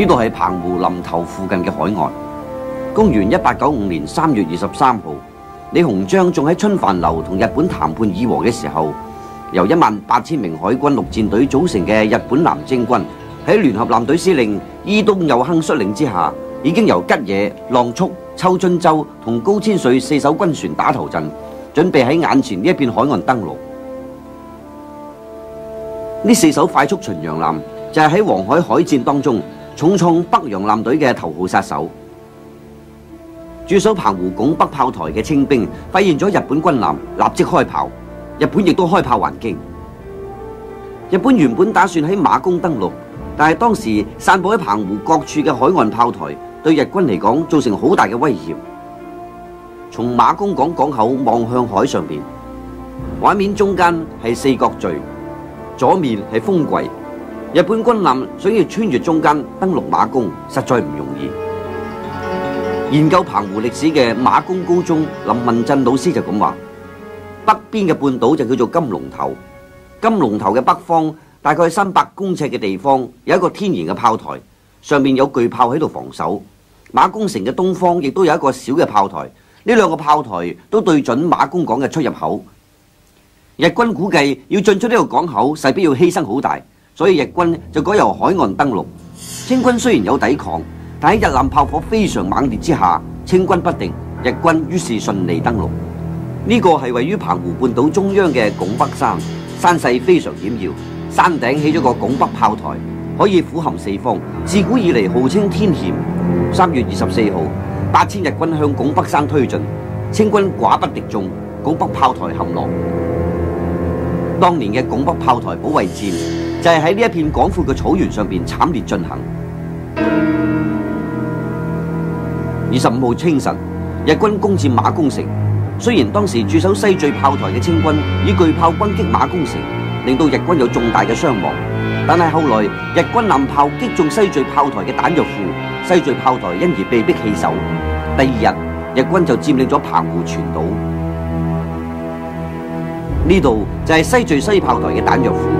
呢度係澎湖林頭附近嘅海岸。公元一八九五年三月二十三號，李鴻章仲喺春帆樓同日本談判议和嘅時候，由一萬八千名海軍陸戰隊組成嘅日本南征軍喺聯合艦隊司令伊東佑亨率領之下，已經由吉野、浪速、秋津洲同高千穗四艘軍船打頭陣，準備喺眼前呢一片海岸登陸。呢四艘快速巡洋艦就係喺黃海海戰當中重创北洋艦隊嘅頭號殺手。驻守澎湖拱北炮台嘅清兵發現咗日本軍艦，立即開炮。日本亦都開炮還擊。日本原本打算喺馬公登陸，但係當時散佈喺澎湖各處嘅海岸炮台，對日軍嚟講造成好大嘅威脅。從馬公港港口望向海上邊，畫面中間係四角嶼，左面係風櫃。日本軍艦想要穿越中間登陸馬公，實在唔容易。研究澎湖歷史嘅馬公高中林文振老師就咁話。北邊嘅半島就叫做金龍頭，金龍頭嘅北方大概三百公尺嘅地方有一個天然嘅炮台，上面有巨炮喺度防守。馬公城嘅東方亦都有一個小嘅炮台，呢兩個炮台都對準馬公港嘅出入口。日軍估計要進出呢個港口勢必要犧牲好大，所以日軍就改由海岸登陸。清軍雖然有抵抗，但喺日艦炮火非常猛烈之下，清軍不定，日軍於是順利登陸。呢個係位於澎湖半島中央嘅拱北山，山勢非常險要，山頂起咗個拱北炮台，可以俯瞰四方。自古以嚟號稱天險。三月二十四號，八千日軍向拱北山推進，清軍寡不敵眾，拱北炮台陷落。當年嘅拱北炮台保衛戰就係喺呢一片廣闊嘅草原上邊慘烈進行。二十五號清晨，日軍攻佔馬公城。雖然當時駐守西聚炮台嘅清軍以巨炮轟擊馬公城，令到日軍有重大嘅傷亡，但係後來日軍艦炮擊中西聚炮台嘅彈藥庫，西聚炮台因而被迫棄守。第二日，日軍就佔領咗澎湖全島。呢度就係西聚西炮台嘅彈藥庫。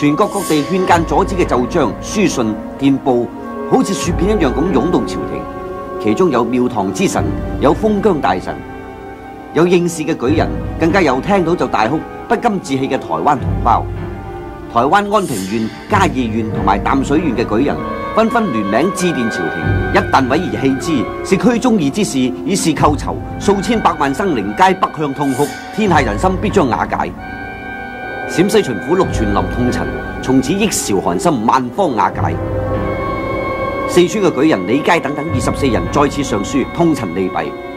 全國各地勸諫阻止嘅奏章、書信、電報，好似雪片一樣咁湧到朝廷，其中有廟堂之臣，有封疆大臣。有應試嘅舉人，更加有聽到就大哭不甘志氣嘅台灣同胞。台灣安平县、嘉義縣同埋淡水县嘅舉人，紛紛聯名致電朝廷，一旦委而棄之，是区中義之事，以示寇仇，數千百萬生靈皆北向痛哭，天下人心必將瓦解。陕西巡抚陆全林痛陳，從此益韶寒心，萬方瓦解。四川嘅舉人李佳等等二十四人再次上書痛陳利弊。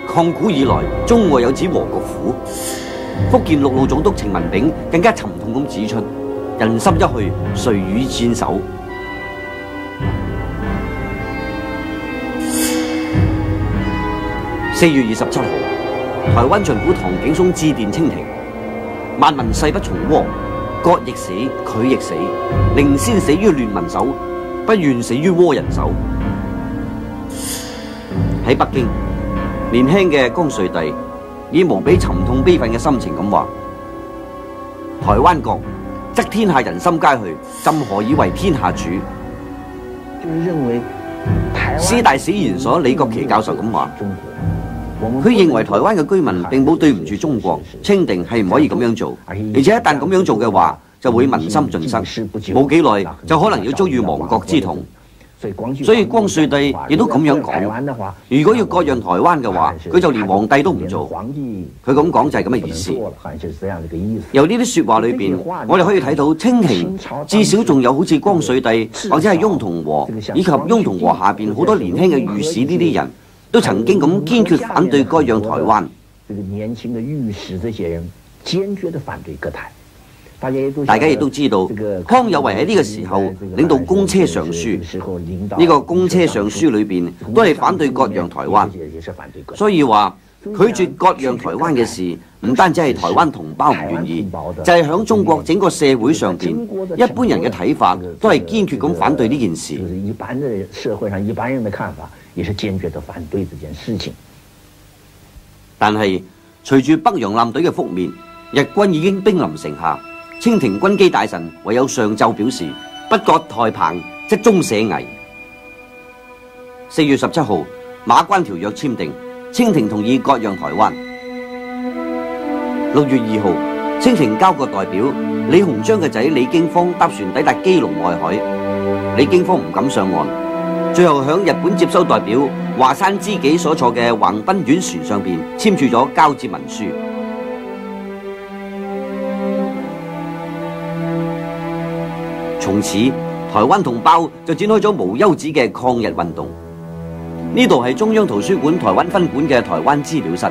抗古以來，中外有此禍國苦。福建陆路總督程文炳更加沉痛咁指出：人心一去，誰與戰守？四月二十七號，台灣巡抚唐景崧致電清廷：萬民誓不從倭，割亦死，佢亦死，寧先死於亂民手，不願死於倭人手。喺北京。年輕嘅光緒帝以無比沉痛悲憤嘅心情咁話：台灣國則天下人心皆去，朕何以為天下主？就是認為師大史研所李國奇教授咁話：佢認為台灣嘅居民並冇對唔住中國，清廷係唔可以咁樣做，而且一旦咁樣做嘅話，就會民心盡失，冇幾耐就可能要遭遇亡國之痛。所以光緒帝亦都咁樣講，如果要割讓台灣嘅話，佢就連皇帝都唔做。佢咁講就係咁嘅意思。由呢啲說話裏邊，我哋可以睇到清廷至少仲有好似光緒帝或者係翁同和，以及翁同和下邊好多年輕嘅御史呢啲人都曾經咁堅決反對割讓台灣。這個年輕的御史這些人堅決的反對割台。大家亦都知道，康有為喺呢個時候領導公車上書，呢個公車上書裏邊都係反對割讓台灣，所以話拒絕割讓台灣嘅事，唔單止係台灣同胞唔願意，就係響中國整個社會上邊，一般人嘅睇法都係堅決咁反對呢件事。一般嘅社會上一般人嘅看法，也是坚决地反对这件事情。但係隨住北洋艦隊嘅覆滅，日軍已經兵臨城下。清廷軍機大臣唯有上奏表示，不割台澎，則終社危。四月十七號，馬關條約簽訂，清廷同意割让台灣。六月二號，清廷交個代表李鴻章嘅仔李經方搭船抵達基隆外海，李經方唔敢上岸，最後響日本接收代表華山知己所坐嘅橫濱丸船上邊簽署咗交接文書。從此，台灣同胞就展開咗無休止嘅抗日運動。呢度係中央圖書館台灣分館嘅台灣資料室。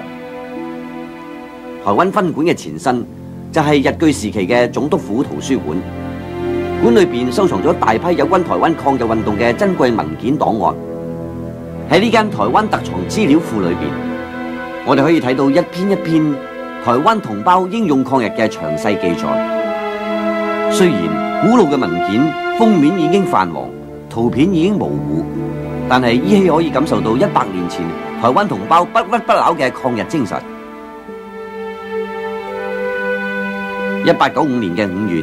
台灣分館嘅前身就係日據時期嘅總督府圖書館，館裏邊收藏咗大批有關台灣抗日運動嘅珍貴文件檔案。喺呢間台灣特藏資料庫裏邊，我哋可以睇到一篇一篇台灣同胞英勇抗日嘅詳細記載。雖然古老嘅文件封面已經泛黃，圖片已經模糊，但係依稀可以感受到一百年前台灣同胞不屈不撓嘅抗日精神。一八九五年嘅五月，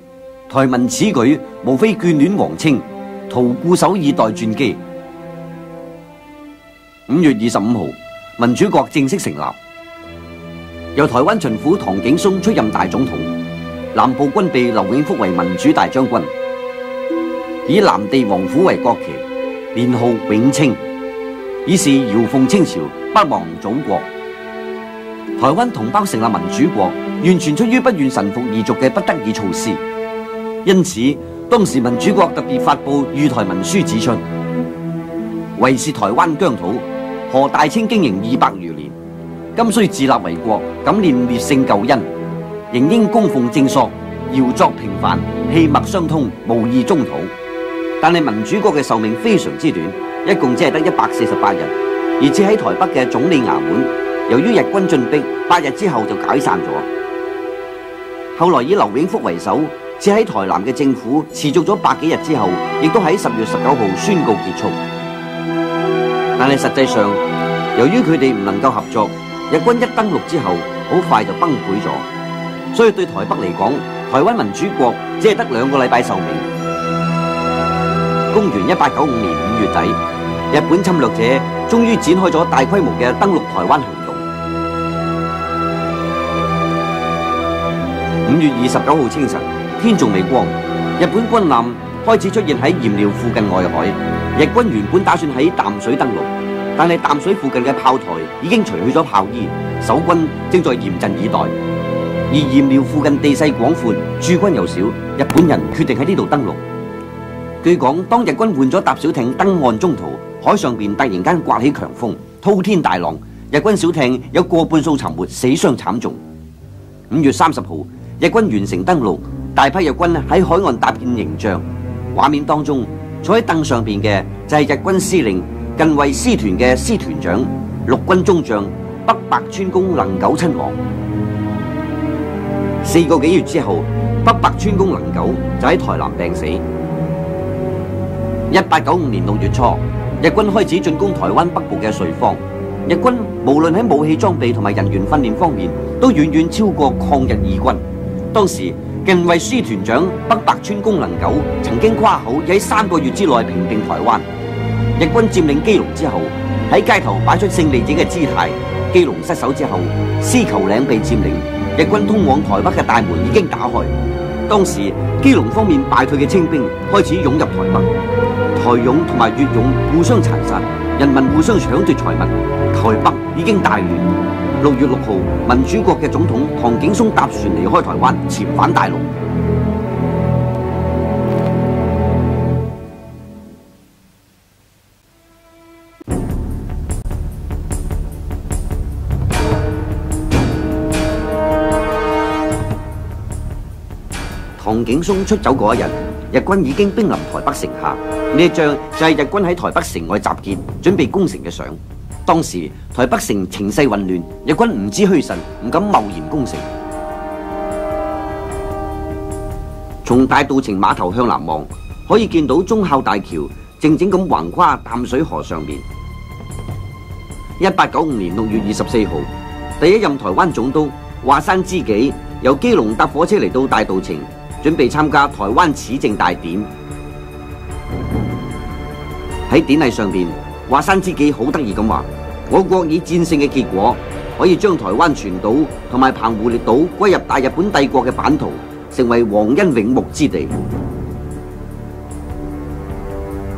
台民此舉，無非眷戀皇清，徒固守以待轉機。五月二十五號，民主國正式成立，由台灣巡撫唐景崧出任大總統，南部軍備劉永福為民主大將軍。以南地王府為國旗，年號永清，以示遙奉清朝，不忘祖國。台灣同胞成立民主國，完全出於不願臣服異族嘅不得已措施。因此，當時民主國特別發布御台文書，指出：為是台灣疆土，何大清經營二百餘年，今須自立為國，感念烈性舊恩，仍應供奉正朔，遙作平凡，气脉相通，無意中土。但係民主國嘅壽命非常之短，一共只係得一百四十八日，而且喺台北嘅總理衙門，由於日軍進逼，八日之後就解散咗。後來以劉永福為首，只喺台南嘅政府持續咗百幾日之後，亦都喺十月十九號宣告結束。但係實際上，由於佢哋唔能夠合作，日軍一登陸之後，好快就崩潰咗。所以對台北嚟講，台灣民主國只係得兩個禮拜壽命。公元一八九五年五月底，日本侵略者終於展開咗大規模嘅登陸台灣行動。五月二十九號清晨，天仲未光，日本軍艦開始出现喺盐寮附近外海。日军原本打算喺淡水登陆，但系淡水附近嘅炮台已经除去咗炮衣，守军正在严阵以待。而盐寮附近地势广阔，驻军又少，日本人决定喺呢度登陆。据讲，当日军换咗搭小艇登岸中途，海上边突然间刮起强风，滔天大浪，日军小艇有過半数沉没，死伤惨重。五月三十号，日军完成登陆，大批日軍喺海岸搭建形象。畫面當中坐喺凳上邊嘅就係日軍司令近衛師團嘅師團長陸軍中將北白川宮能久親王。四個幾月之後，北白川宮能久就喺台南病死。一八九五年六月初，日軍開始進攻台灣北部嘅瑞芳。日軍無論喺武器裝備同埋人員訓練方面，都遠遠超過抗日義軍。當時近衛師團長北白川功能久曾經誇口喺三個月之內平定台灣。日軍佔領基隆之後，喺街頭擺出勝利者嘅姿態。基隆失守之後，獅球岭被佔領，日軍通往台北嘅大門已經打開。當時基隆方面敗退嘅清兵開始湧入台北，台勇同埋粵勇互相殘殺，人民互相搶奪財物，台北已經大乱。六月六號，民主國嘅總統唐景松搭船離開台灣，潛返大陸。唐景松出走嗰一日，日軍已經兵臨台北城下。呢一張就係日軍喺台北城外集結，準備攻城嘅相。當時台北城情勢混亂，日軍唔知虛神，唔敢贸然攻城。從大渡埕碼頭向南望，可以見到忠孝大橋靜靜咁橫跨淡水河上面。一八九五年六月二十四號，第一任台灣總督華山知己由基隆搭火車嚟到大渡埕。準備參加台灣始政大典。喺典禮上邊，華山知己好得意咁話：我國以戰勝嘅結果，可以將台灣全島同埋澎湖列島歸入大日本帝國嘅版圖，成為皇恩永目之地。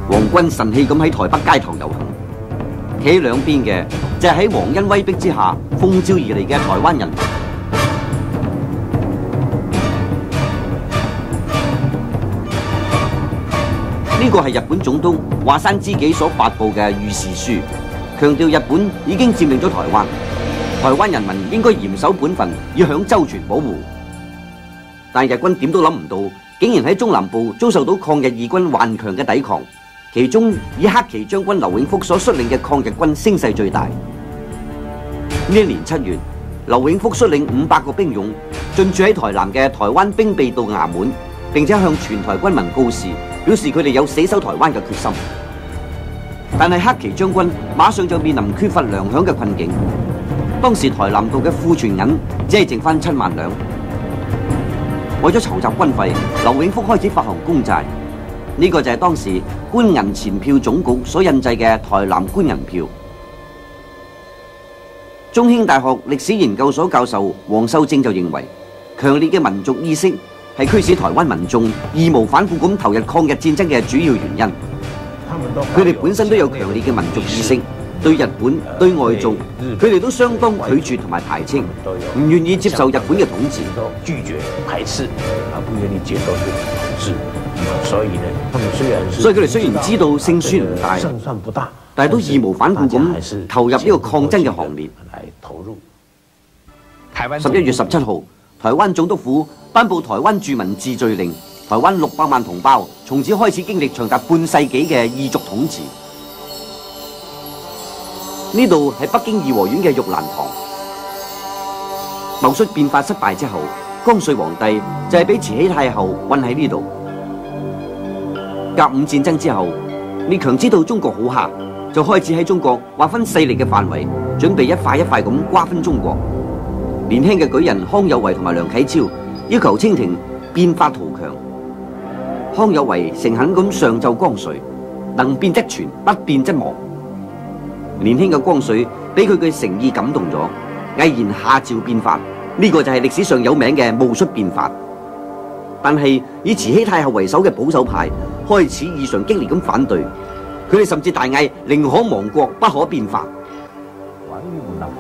皇軍神气咁喺台北街頭遊行，企喺兩邊嘅就係喺皇恩威逼之下奉召而嚟嘅台灣人。呢個係日本總督華山知己所發布嘅御示書，強調日本已經佔領咗台灣，台灣人民應該嚴守本分，要享周全保護。但日軍點都諗唔到，竟然喺中南部遭受到抗日義軍頑強嘅抵抗，其中以黑旗將軍劉永福所率領嘅抗日軍聲勢最大。呢年七月，劉永福率領五百個兵勇進駐喺台南嘅台灣兵備道衙門，並且向全台軍民告示。表示佢哋有死守台灣嘅決心，但係黑旗將軍馬上就面臨缺乏粮饷嘅困境。當時台南道嘅库存银只係剩翻七萬兩，為咗籌集軍費，劉永福開始發行公債。呢、這個就係當時官銀錢票總局所印製嘅台南官银票。中興大學歷史研究所教授黃秀正就認為，強烈嘅民族意識，係驅使台灣民眾義無反顧咁投入抗日戰爭嘅主要原因。佢哋本身都有強烈嘅民族意識，對日本、對外族，佢哋都相當拒絕同埋排斥，唔願意接受日本嘅統治。拒絕排斥，啊，不願意接受日本統治。所以呢，他們雖然所以佢哋雖然知道勝算唔大，勝算不大，但係都義無反顧咁投入呢個抗爭嘅行列。投入。十一月十七號，台灣總督府頒布台灣住民治罪令，台湾六百萬同胞從此開始經歷長達半世紀嘅異族統治。呢度係北京颐和园嘅玉蘭堂。戊戌變法失敗之後，光绪皇帝就係俾慈禧太后困喺呢度。甲午戰爭之後，列強知道中國好客，就開始喺中國劃分勢力嘅範圍，準備一塊一塊咁瓜分中國。年輕嘅舉人康有為同埋梁啟超要求清廷變法圖強。康有為誠懇咁上奏光緒：能變則全，不變則亡。年輕嘅光緒俾佢嘅誠意感動咗，毅然下詔變法。呢、這個就係歷史上有名嘅戊戌變法。但係以慈禧太后為首嘅保守派開始異常激烈咁反對，佢哋甚至大嗌：寧可亡國，不可變法。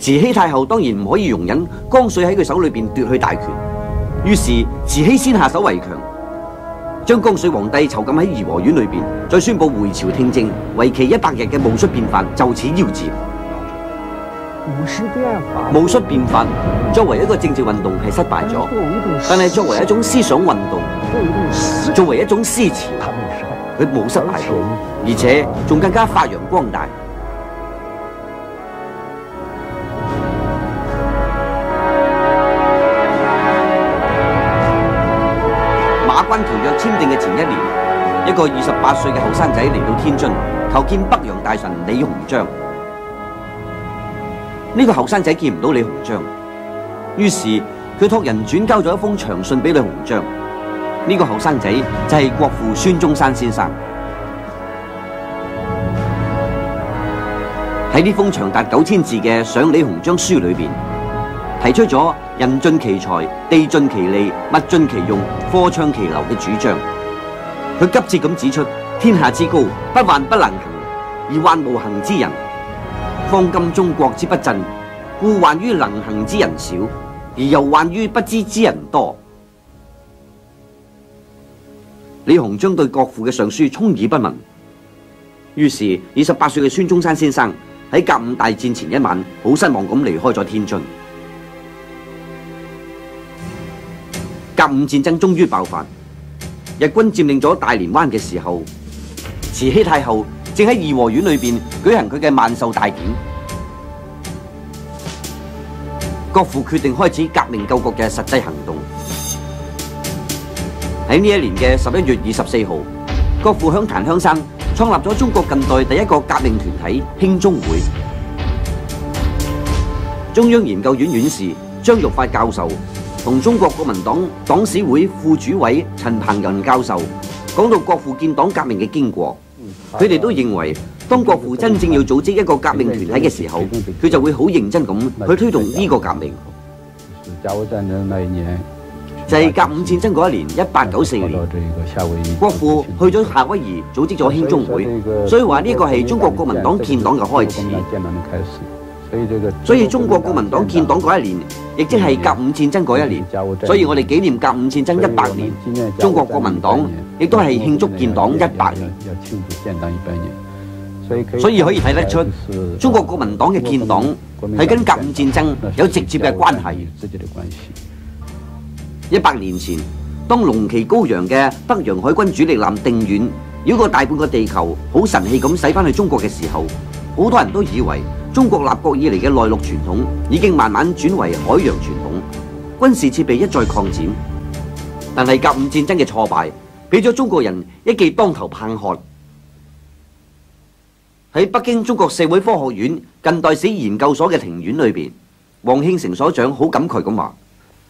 慈禧太后當然唔可以容忍江水喺佢手裏邊奪去大權，於是慈禧先下手為強，將江水皇帝囚禁喺頤和園裏邊，再宣布回朝聽政，為期一百日嘅戊戌變法就此夭折。戊戌變法，戊戌變法作為一個政治運動係失敗咗，但係作為一種思想運動，作為一種思潮，佢冇失敗到，而且仲更加發揚光大。約簽訂嘅前一年，一個二十八歲嘅後生仔嚟到天津求見北洋大臣李鴻章。呢、個後生仔見唔到李鴻章，於是佢托人轉交咗一封長信俾李鴻章。呢、個後生仔就係國父孫中山先生。喺呢封長達九千字嘅上李鴻章書裏邊，提出咗人盡其才、地盡其利、物盡其用、科暢其流嘅主張。佢急切咁指出，天下之高，不患不能行，而患無行之人。方今中國之不振，故患於能行之人少，而又患於不知之人多。李鴻章對國父嘅上書充耳不聞，於是二十八歲嘅孫中山先生喺甲午大戰前一晚，好失望咁離開咗天津。甲午戰爭終於爆發，日軍佔領咗大連灣嘅時候，慈禧太后正喺颐和園裏邊舉行佢嘅萬壽大典。国父決定開始革命救國嘅實際行動。喺呢一年嘅十一月二十四號，國父響檀香山創立咗中國近代第一個革命團體興中會。中央研究院院士張玉發教授同中國國民黨黨史會副主委陳鵬仁教授講到國父建黨革命嘅經過，佢哋都認為，當國父真正要組織一個革命團體嘅時候，佢就會好認真咁去推動呢個革命。就係甲午戰爭嗰一年，一八九四年，國父去咗夏威夷組織咗興中會，所以話呢個係中國國民黨建黨嘅開始。所以中國國民黨建黨嗰一年，亦即係甲午戰爭嗰一年。所以我哋紀念甲午戰爭一百年，中國國民黨亦都係慶祝建黨一百年。所以可以睇得出，中國國民黨嘅建黨係跟甲午戰爭有直接嘅關係。一百年前，當龍旗高揚嘅北洋海軍主力艦定遠繞過大半個地球，好神氣咁駛翻去中國嘅時候，好多人都以為中國立國以嚟嘅內陸傳統已經慢慢轉為海洋傳統，軍事設備一再擴展。但係甲午戰爭嘅挫敗，俾咗中國人一記當頭棒喝。喺北京中國社會科學院近代史研究所嘅庭院裏邊，黃慶成所長好感慨咁話：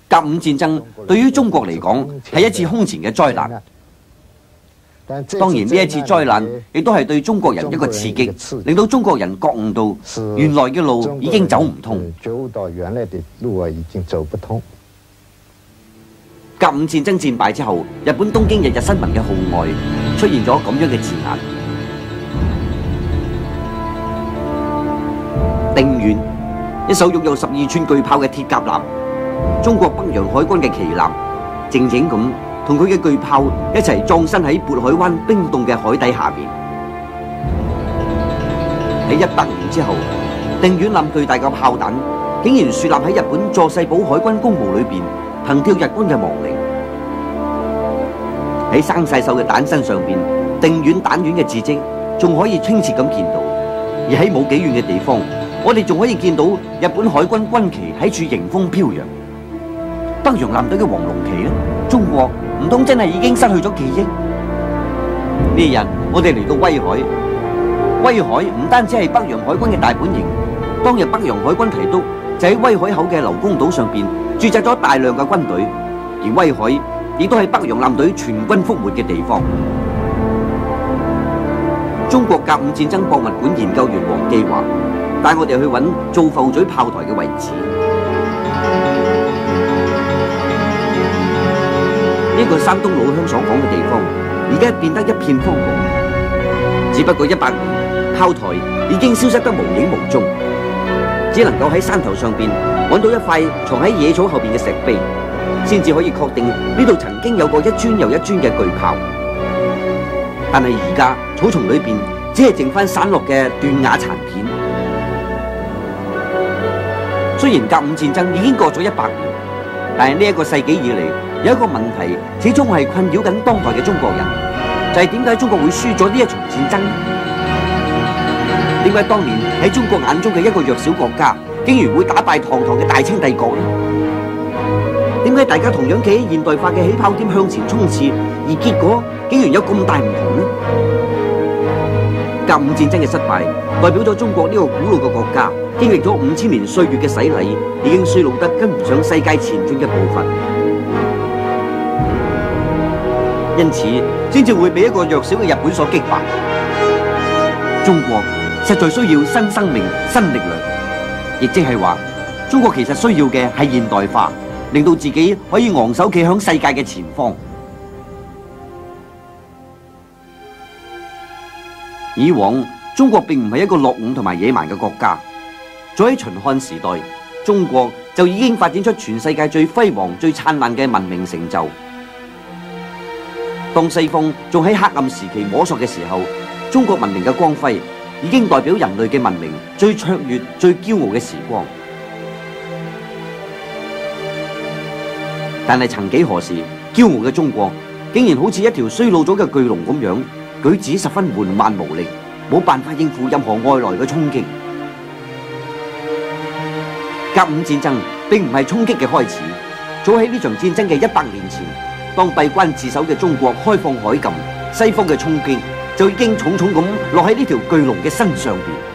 甲午戰爭對於中國嚟講係一次空前嘅災難。當然呢一次災難亦都係對中國人一個刺激，令到中國人覺悟到原來嘅路已經走唔通。走到原來的路啊，已經走不通。甲午戰爭戰敗之後，日本東京日日新聞嘅號外出現咗咁樣嘅字眼。定遠，一艘擁有十二寸巨炮嘅鐵甲艦，中國北洋海軍嘅旗艦，靜靜咁同佢嘅巨炮一齊葬身喺渤海灣冰凍嘅海底下面。喺一百年之後，定遠艦巨大嘅炮彈竟然豎立喺日本佐世保海軍公墓裏邊，憑吊日軍嘅亡靈。喺生晒鏽嘅彈身上邊，定遠彈丸嘅字跡仲可以清澈咁見到，而喺冇幾遠嘅地方。我哋仲可以見到日本海軍軍旗喺處迎風飄揚，北洋艦隊嘅黃龍旗呢？中國唔通真係已經失去咗記憶？呢日我哋嚟到威海，威海唔單止係北洋海軍嘅大本營，當日北洋海軍提督就喺威海口嘅劉公島上邊駐扎咗大量嘅軍隊，而威海亦都係北洋艦隊全軍覆沒嘅地方。中國甲午戰爭博物館研究員黃記話。帶我哋去揾造埠咀炮台嘅位置。呢個山東老乡所講嘅地方，而家變得一片荒蕪。只不過一百年，炮台已經消失得無影無蹤，只能夠喺山頭上边揾到一塊藏喺野草後邊嘅石碑，先至可以確定呢度曾經有過一磚又一磚嘅巨炮。但係而家草叢裏邊只係剩翻散落嘅斷瓦殘片。雖然甲午戰爭已經過咗一百年，但係呢一個世紀以嚟，有一個問題始終係困擾緊當代嘅中國人，就係點解中國會輸咗呢一場戰爭？點解當年喺中國眼中嘅一個弱小國家，竟然會打敗堂堂嘅大清帝國呢？點解大家同樣企喺現代化嘅起跑點向前冲刺，而结果竟然有咁大唔同呢？甲午戰爭嘅失敗，代表咗中國呢個古老嘅國家，經歷咗五千年歲月嘅洗礼，已經衰老得跟唔上世界前進嘅步伐，因此先至會被一個弱小嘅日本所擊敗。中國實在需要新生命、新力量，亦即係話，中國其實需要嘅係現代化，令到自己可以昂首企响世界嘅前方。以往中國並唔係一個落伍同埋野蠻嘅國家，早喺秦漢時代，中國就已經發展出全世界最輝煌、最燦爛嘅文明成就。當西方仲喺黑暗時期摸索嘅時候，中國文明嘅光輝已經代表人類嘅文明最卓越、最驕傲嘅時光。但係曾幾何時，驕傲嘅中國竟然好似一條衰老咗嘅巨龍咁樣。舉止十分緩慢無力，冇辦法應付任何外來嘅衝擊。甲午戰爭並唔係衝擊嘅開始，早喺呢場戰爭嘅一百年前，当闭关自守嘅中国开放海禁，西方嘅冲击就已经重重咁落喺呢条巨龙嘅身上边。